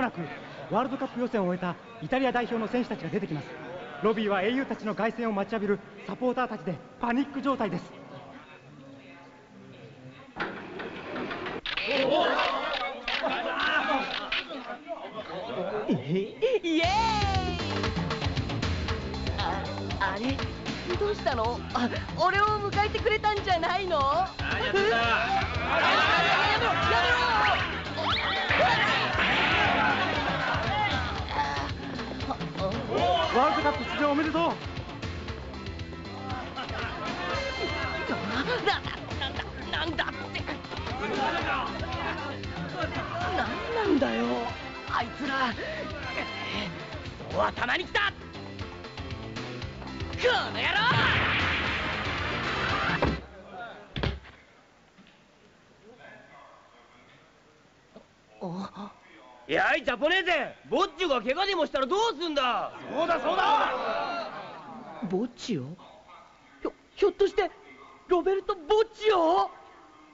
もなくワールドカップ予選を終えたイタリア代表の選手たちが出てきます。ロビーは英雄たちの凱旋を待ちわびるサポーターたちでパニック状態です。イエーイああれどうしたの？あ俺を迎えてくれたんじゃないの？やめろやめろおめでとうな、なんだ、なんだって。なんなんだよ、あいつら。そう頭に来た。この野郎。ジャポネーゼボッチュが怪我でもしたらどうすんだ？そうだそうだ。ボッチオひょ、ひょっとして、ロベルト・ボッチオ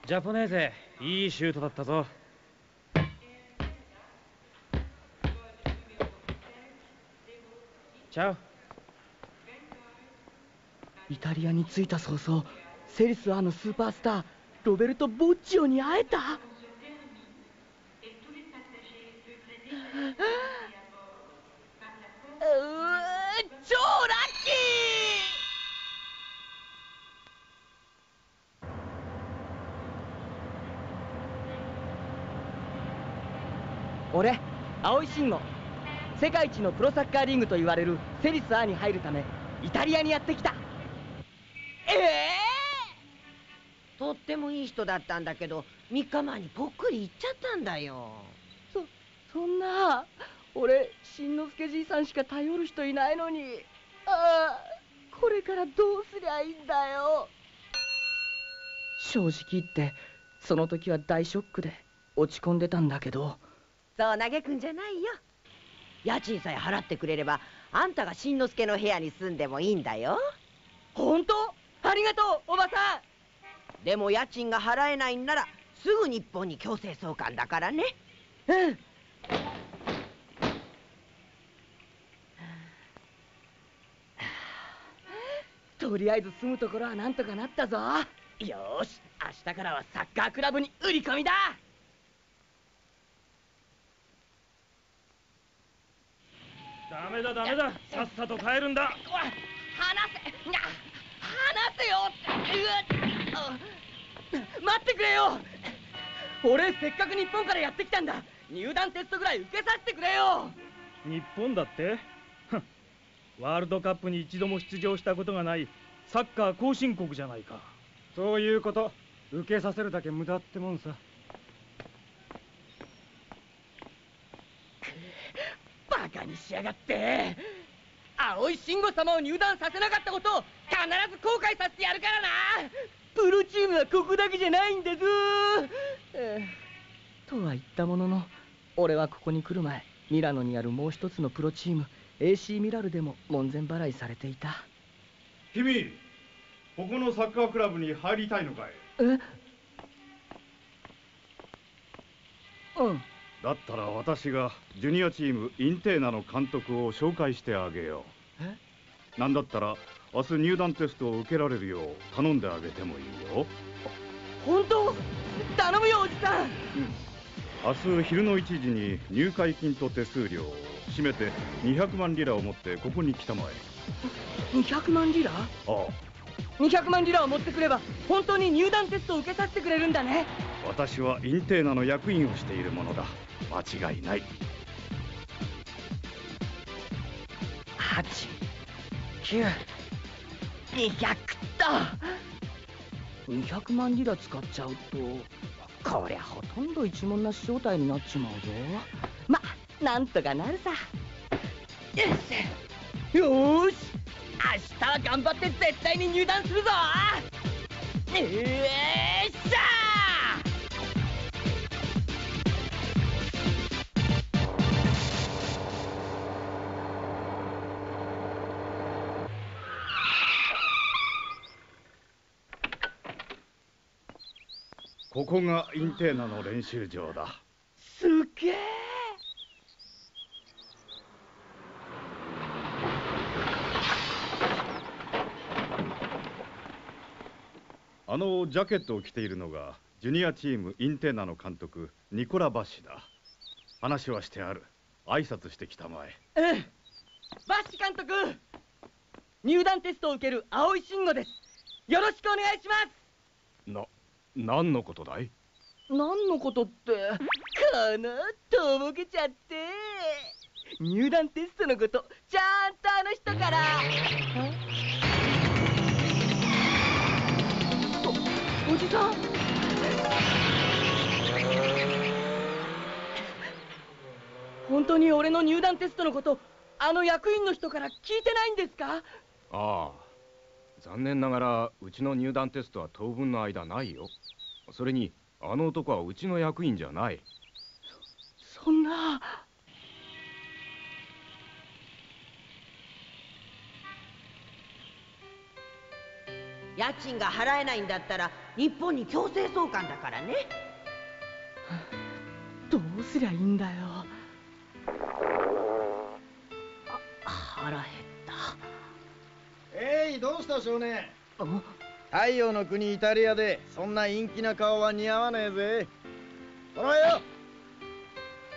ジャポネーゼいいシュートだったぞ。チャオ。イタリアに着いた早々、セリス・アのスーパースター、ロベルト・ボッチオに会えたうー超ラッキー俺青井慎吾。世界一のプロサッカーリーグと言われるセリス A に入るためイタリアにやってきた。ええとってもいい人だったんだけど3日前にぽっくり行っちゃったんだよ。そそんな俺しんのすけじいさんしか頼る人いないのに。ああこれからどうすりゃいいんだよ。正直言ってその時は大ショックで落ち込んでたんだけどそう嘆くんじゃないよ。家賃さえ払ってくれればあんたがしんのすけの部屋に住んでもいいんだよ。本当？ありがとうおばさん。でも家賃が払えないんならすぐ日本に強制送還だからね。うん。とりあえず住むところはなんとかなったぞ。よーし明日からはサッカークラブに売り込みだダメだダメだ。さっさと帰るんだ。おい離せ。にゃ離せよう待ってくれよ。俺せっかく日本からやってきたんだ。入団テストぐらい受けさせてくれよ。日本だって？ワールドカップに一度も出場したことがない。サッカー後進国じゃないか。そういうこと。受けさせるだけ無駄ってもんさバカにしやがって。青井慎吾様を入団させなかったことを必ず後悔させてやるからな。プロチームはここだけじゃないんだぞ、ええとは言ったものの俺はここに来る前ミラノにあるもう一つのプロチーム AC ミラルでも門前払いされていた。君ここのサッカークラブに入りたいのかい？え？うんだったら私がジュニアチームインテーナの監督を紹介してあげよえ？うなんだったら明日入団テストを受けられるよう頼んであげてもいいよ。本当？頼むよおじさん。明日昼の1時に入会金と手数料締めて200万リラを持ってここに来たまえ。200万リラ？ああ200万リラを持ってくれば本当に入団テストを受けさせてくれるんだね。私はインテーナの役員をしているものだ。間違いない。89200だ200万リラ使っちゃうとこりゃほとんど一文なし状態になっちまうぞ。まなんとかなるさ。よしよーし明日は頑張って絶対に入団するぞ。よっしゃここがインテーナの練習場だすっげえあのジャケットを着ているのがジュニアチームインテーナの監督ニコラ・バッシだ。話はしてある。挨拶してきたまえ。うんバッシ監督入団テストを受ける青井慎吾です。よろしくお願いします。な何のことだい？何のことってこのとぼけちゃって。入団テストのことちゃんとあの人からおおじさん。本当に俺の入団テストのことあの役員の人から聞いてないんですか？ああ。残念ながらうちの入団テストは当分の間ないよ。それにあの男はうちの役員じゃない。そんな家賃が払えないんだったら日本に強制送還だからね。どうすりゃいいんだよ。あ腹減っえいどうした少年？太陽の国イタリアでそんな陰気な顔は似合わねえぜ。そのよ！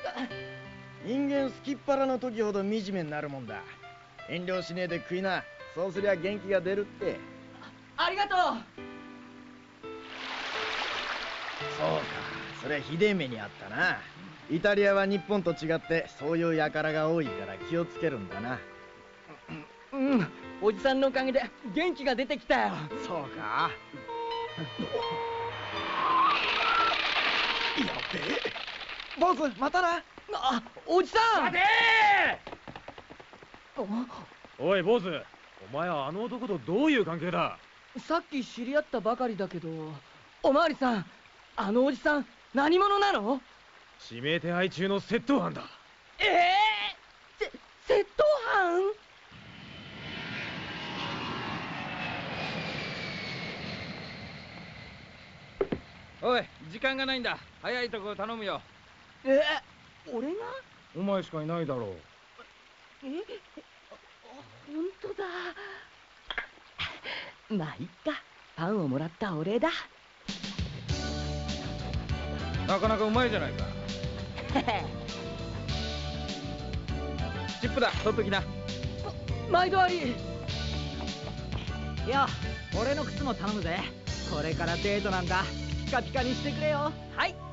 人間すきっ腹の時ほど惨めになるもんだ。遠慮しねえで食いな。そうすりゃ元気が出るってありがとう。そうか。そりゃひでえ目にあったな。イタリアは日本と違ってそういう輩が多いから気をつけるんだな。うん。おじさんのおかげで元気が出てきたよ。そうか。やべえ。ボスまたな。あおじさん。待ておい坊主お前はあの男とどういう関係だ？さっき知り合ったばかりだけどおまわりさんあのおじさん何者なの？指名手配中の窃盗犯だ。ええせ窃盗犯？おい時間がないんだ。早いとこ頼むよ。え俺が？お前しかいないだろう。え本当だまあいっか。パンをもらったお礼だ。なかなかうまいじゃないか。チップだ。取っときな。毎度あり。いや俺の靴も頼むぜ。これからデートなんだ。ピカピカにしてくれよ。はい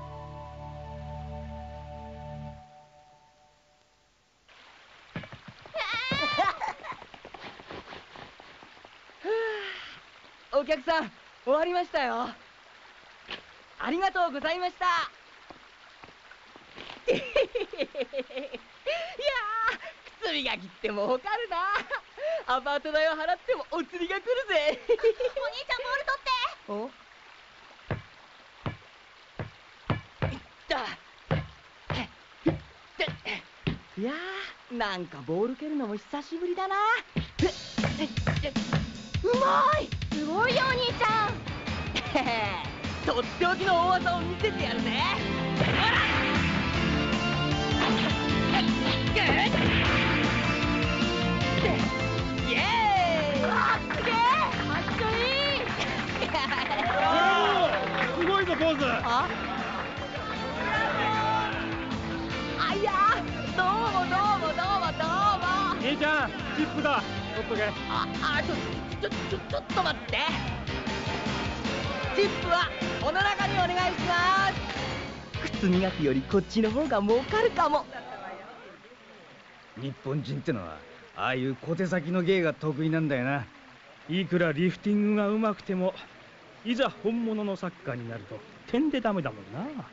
客さん終わりましたよ。ありがとうございました。いやー靴磨きって儲かるな。アパート代を払ってもお釣りが来るぜ。お兄ちゃんボール取って。おいやーなんかボール蹴るのも久しぶりだな。うまいすごいよお兄ちゃん。とっておきの大技を見せてやるぜほらイエーイわすげえかっこいいすごいぞ坊主あ。あいやどうもどうもどうもどうも。兄ちゃんチップだ取っとけああちょちょちょちょっと待って。チップはこの中にお願いします。靴磨きよりこっちの方が儲かるかも。日本人ってのはああいう小手先の芸が得意なんだよな。いくらリフティングがうまくてもいざ本物のサッカーになると点でダメだもんな。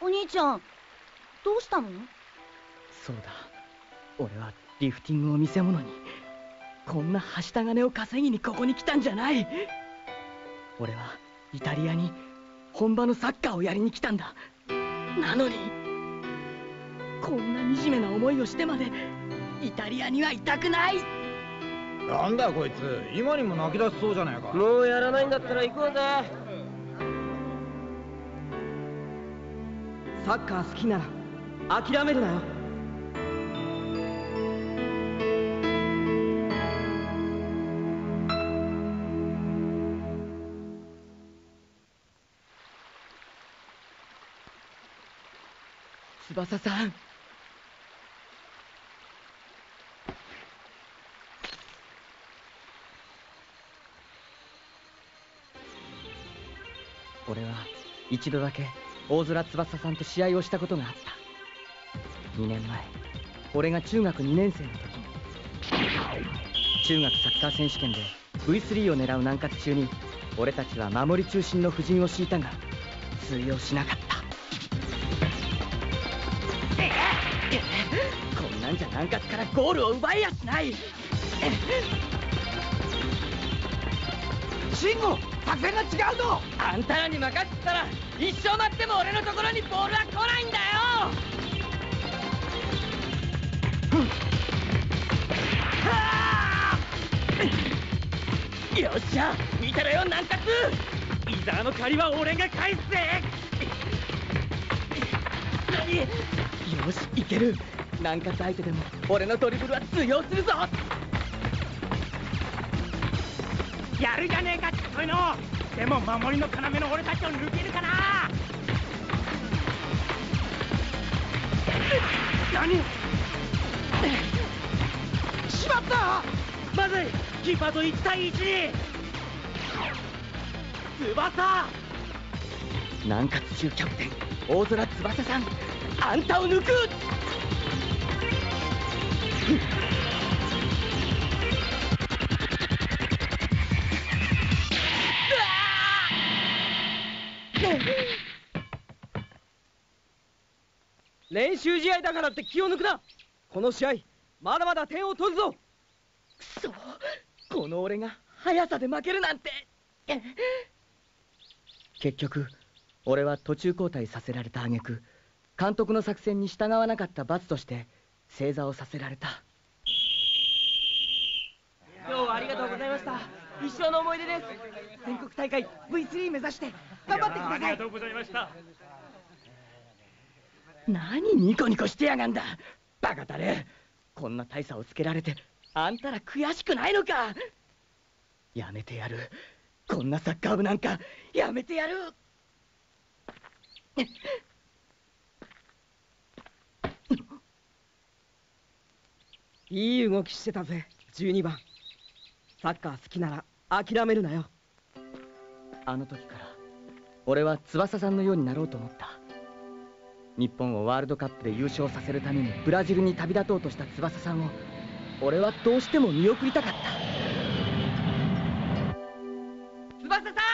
お兄ちゃんどうしたの？そうだ俺はリフティングを見せ物にこんなはした金を稼ぎにここに来たんじゃない。俺はイタリアに本場のサッカーをやりに来たんだ。なのにこんな惨めな思いをしてまでイタリアにはいたくない。なんだこいつ今にも泣き出しそうじゃねえか。もうやらないんだったら行こうぜ。サッカー好きなら諦めるなよ翼さん。俺は一度だけ大空翼さんと試合をしたことがあった。2年前俺が中学2年生の時に。中学サッカー選手権で V3 を狙う南葛中に俺たちは守り中心の布陣を敷いたが通用しなかった。こんなんじゃ南葛からゴールを奪えやしない。慎吾作戦が違うぞ。あんたらに任せたら一生待っても俺のところにボールは来ないんだよ。よっしゃ見てろよ南葛。伊沢の借りは俺が返すぜ。何？よしいける南葛相手でも俺のドリブルは通用するぞ。やるじゃねえかそういの。でも守りの要の俺たちを抜けるかな。何？しまった！まずいキーパーと1対1に翼南葛中キャプテン大空翼さんあんたを抜く！練習試合だからって気を抜くな。この試合まだまだ点を取るぞ。くそ。この俺が速さで負けるなんて。結局俺は途中交代させられた挙句監督の作戦に従わなかった罰として正座をさせられた。今日はありがとうございました。一生の思い出です。全国大会 V3 目指して頑張ってください。ありがとうございました。何ニコニコしてやがんだ。バカたれ。こんな大差をつけられてあんたら悔しくないのか。やめてやる。こんなサッカー部なんかやめてやるいい動きしてたぜ12番。サッカー好きなら諦めるなよ。あの時から俺は翼さんのようになろうと思った。日本をワールドカップで優勝させるためにブラジルに旅立とうとした翼さんを俺はどうしても見送りたかった。翼さん！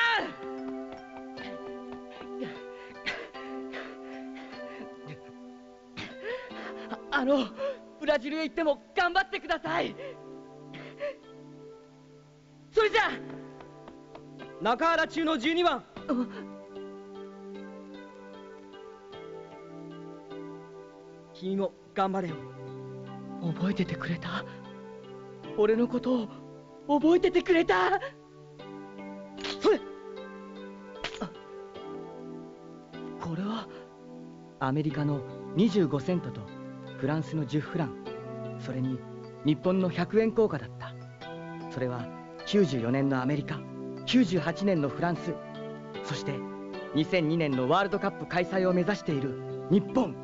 ああのブラジルへ行っても頑張ってください。それじゃ中原中の12番。君も頑張れよ。覚えててくれた？俺のことを覚えててくれた？それ。これはアメリカの25セントとフランスの10フラン。それに日本の100円硬貨だった。それは94年のアメリカ。98年のフランス。そして2002年のワールドカップ開催を目指している。日本。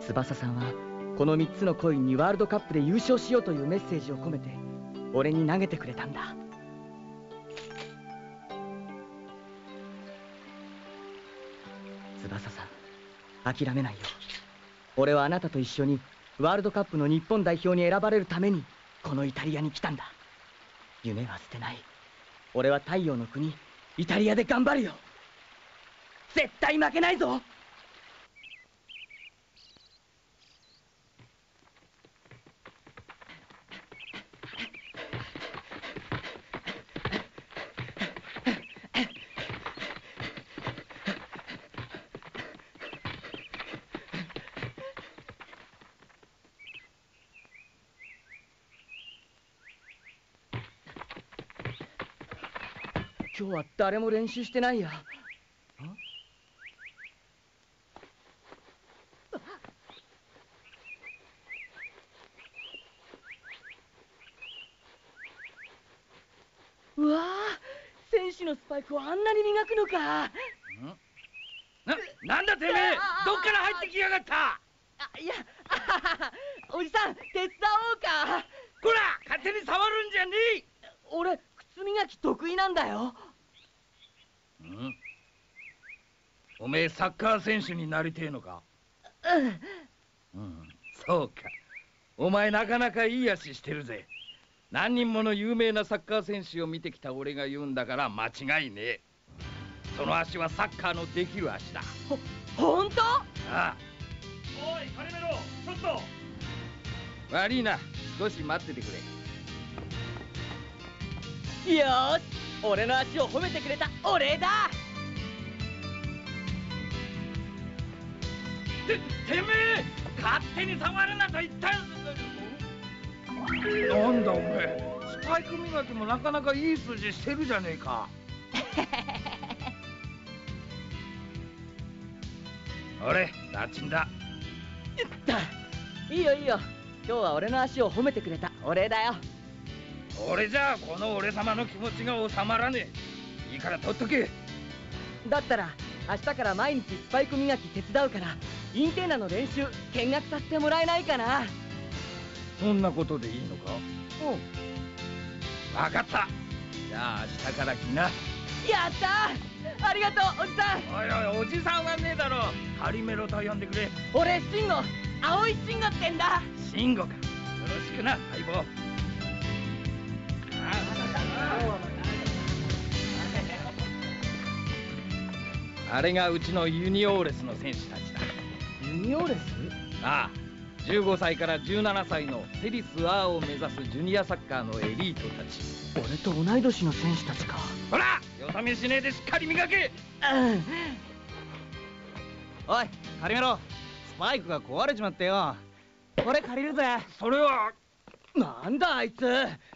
翼さんはこの3つのコインにワールドカップで優勝しようというメッセージを込めて俺に投げてくれたんだ。諦めないよ。俺はあなたと一緒にワールドカップの日本代表に選ばれるためにこのイタリアに来たんだ。夢は捨てない。俺は太陽の国イタリアで頑張るよ。絶対負けないぞ。今日は誰も練習してないや。うわあ選手のスパイクをあんなに磨くのか。な、なんだてめえ！どっから入ってきやがった？あいやおじさん手伝おうか。こら勝手に触るんじゃねえ！俺靴磨き得意なんだよんおめえサッカー選手になりてえのか？うん。うん。そうか。お前なかなかいい足してるぜ。何人もの有名なサッカー選手を見てきた俺が言うんだから間違いねえ。その足はサッカーのできる足だ。ほ本当ああ。おいカリメロちょっと。悪いな。少し待っててくれ。よーし。俺の足を褒めてくれたお礼だててめえ勝手に触るなと言ったなんだおめえスパイク磨きもなかなかいい筋してるじゃねえか。俺ラチンだ。いいよいいよ。今日は俺の足を褒めてくれた。お礼だよ。俺じゃあこの俺様の気持ちが収まらねえ。いいから取っとけ。だったら明日から毎日スパイク磨き手伝うからインテーナの練習見学させてもらえないかな。そんなことでいいのか？うん。分かった。じゃあ明日から来な。やった！ーありがとうおじさん。おいおいおじさんはねえだろ。カリメロと呼んでくれ。俺シンゴ青いシンゴってんだ。シンゴか。よろしくな相棒。あれがうちのユニオーレスの選手たちだユニオーレス？ああ15歳から17歳のテニスアーを目指すジュニアサッカーのエリートたち。俺と同い年の選手たちか。ほらよそ見しねえでしっかり磨け。うん。おいカリメロスパイクが壊れちまってよ。これ借りるぜ。それはなんだあいつ。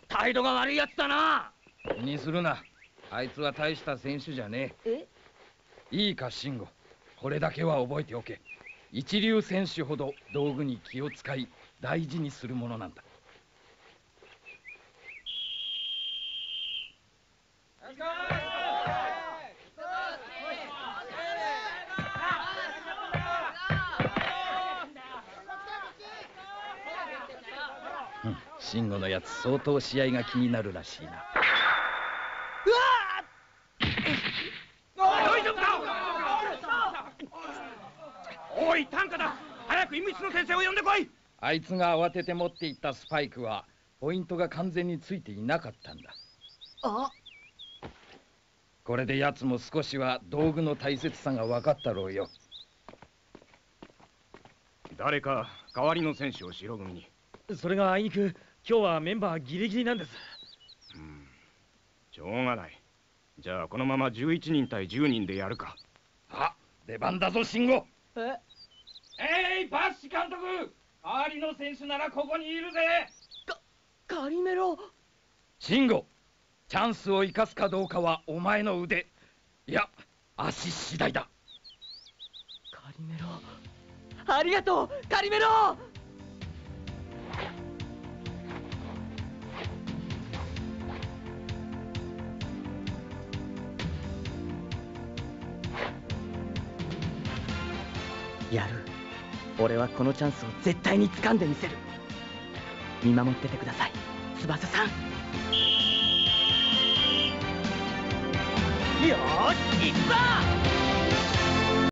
態度が悪いやつだな。気にするな。あいつは大した選手じゃねえ。え？いいか慎吾。これだけは覚えておけ一流選手ほど道具に気を使い大事にするものなんだ。うん。慎吾のやつ相当試合が気になるらしいな大丈夫かおい短歌だ。早く隠密の先生を呼んでこい。あいつが慌てて持っていったスパイクはポイントが完全についていなかったんだ。あ。これで奴も少しは道具の大切さが分かったろうよ。誰か代わりの選手を白組に。それがあいにく今日はメンバーギリギリなんです。うん。しょうがない。じゃあこのまま11人対10人でやるか。あ出番だぞ慎吾え？えいバッシ監督。代わりの選手ならここにいるぜ。カリメロ。慎吾チャンスを生かすかどうかはお前の腕。いや足次第だ。カリメロ。ありがとうカリメロ。やる俺はこのチャンスを絶対に掴んでみせる。見守っててください翼さん。よーし行くぞ！